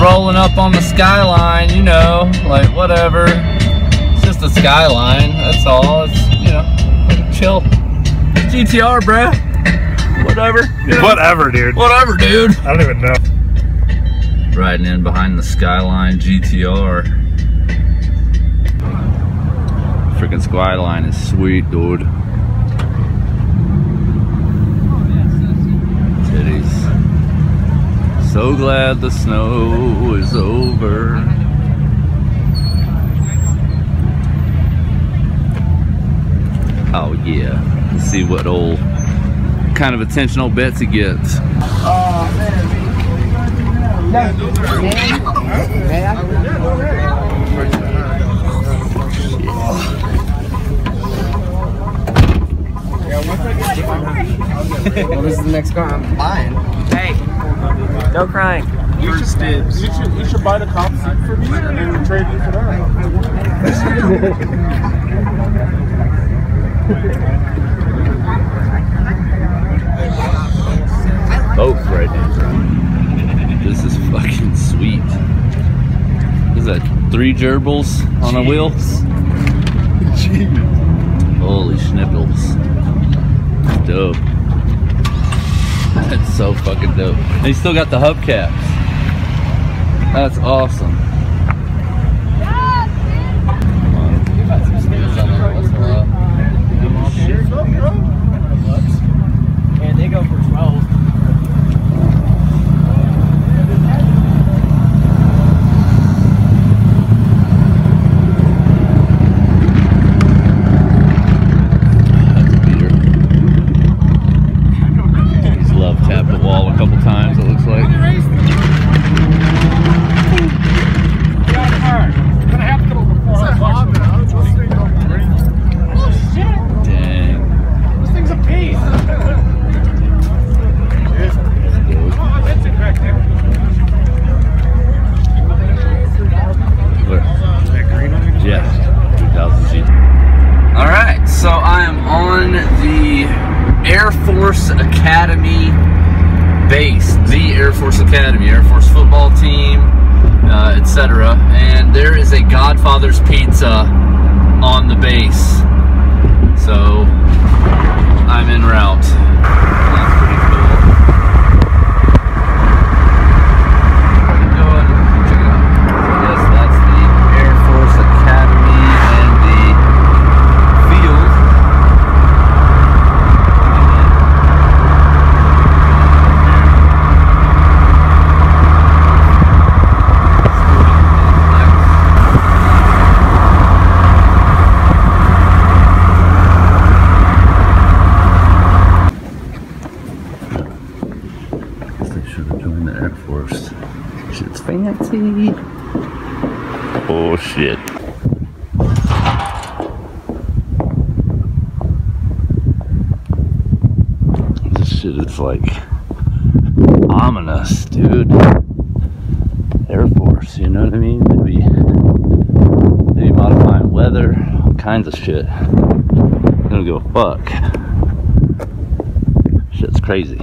Rolling up on the skyline, you know, like whatever. It's just a skyline, that's all. It's, you know, chill. GTR, bruh. Whatever. you know. Whatever, dude. Whatever, dude. I don't even know. Riding in behind the Skyline GTR. Freaking Skyline is sweet, dude. So glad the snow is over. Oh yeah. Let's see what old kind of attention old Betsy gets. What is the next car I'm buying? Hey, no crying. First dibs. You should, you should buy the cop seat for me and then trade you for that. both right now. This is fucking sweet. Is that three gerbils on a wheel? Holy schnipples. Dope. So fucking dope. You still got the hubcaps. That's awesome. And they go for 12. That's a beater. He's love tapped the wall a couple times, it looks like. Dang. This thing's a piece. Yeah, 2000 G. All right, so I am on the Air Force Academy base, the Air Force Academy, Air Force football team, uh, etc. And there is a Godfather's Pizza on the base, so I'm en route. That's pretty cool. How you doing? Check it out. So yes, that's the Air Force Academy and the field. Guess they should have joined the Air Force. Shit's fancy. Oh shit. This shit is like ominous, dude. Air Force, you know what I mean? Maybe, maybe modifying weather, all kinds of shit. I don't give a fuck. Shit's crazy.